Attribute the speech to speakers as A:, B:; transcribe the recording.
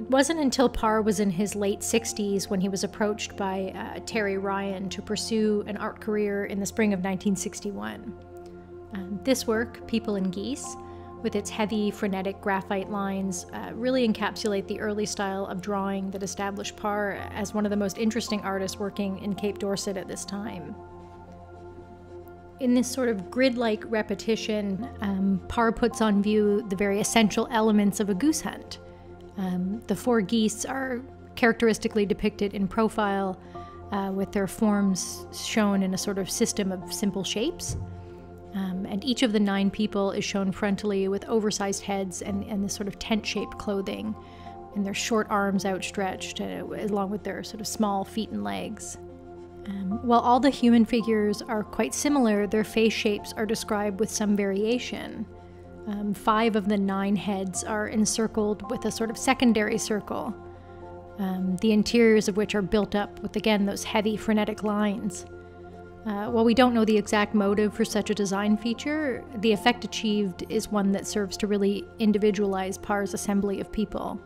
A: It wasn't until Parr was in his late 60s when he was approached by uh, Terry Ryan to pursue an art career in the spring of 1961. Um, this work, People and Geese, with its heavy, frenetic graphite lines, uh, really encapsulate the early style of drawing that established Parr as one of the most interesting artists working in Cape Dorset at this time. In this sort of grid like repetition, um, Parr puts on view the very essential elements of a goose hunt. Um, the four geese are characteristically depicted in profile, uh, with their forms shown in a sort of system of simple shapes. Um, and each of the nine people is shown frontally with oversized heads and, and this sort of tent shaped clothing, and their short arms outstretched, uh, along with their sort of small feet and legs. Um, while all the human figures are quite similar, their face shapes are described with some variation. Um, five of the nine heads are encircled with a sort of secondary circle, um, the interiors of which are built up with, again, those heavy frenetic lines. Uh, while we don't know the exact motive for such a design feature, the effect achieved is one that serves to really individualize Parr's assembly of people.